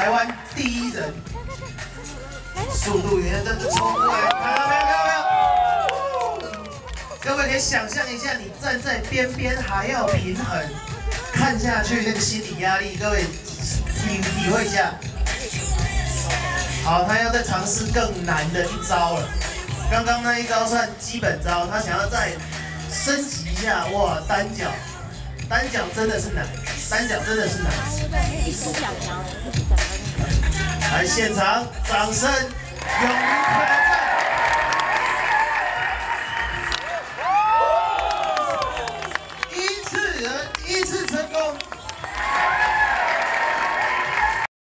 台湾第一人速度也真的冲过来，看到没有？看到没有？各位可以想象一下，你站在边边还要平衡，看下去那个心理压力，各位体体会一下。好，他要再尝试更难的一招了。刚刚那一招算基本招，他想要再升级一下。哇，单脚，单脚真的是难，单脚真的是难。来，现场掌声，勇于挑战，一次人一次成功。